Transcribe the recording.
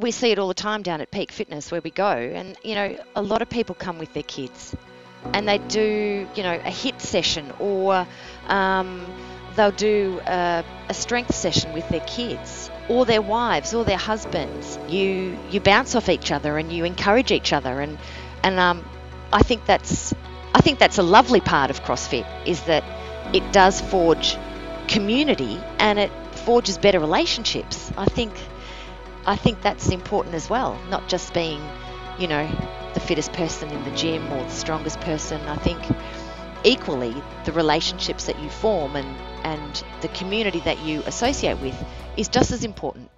we see it all the time down at Peak Fitness where we go, and you know, a lot of people come with their kids, and they do, you know, a hit session or um, they'll do a, a strength session with their kids or their wives or their husbands. You you bounce off each other and you encourage each other, and and um, I think that's I think that's a lovely part of CrossFit is that it does forge community and it forges better relationships. I think I think that's important as well, not just being, you know, the fittest person in the gym or the strongest person. I think equally the relationships that you form and, and the community that you associate with is just as important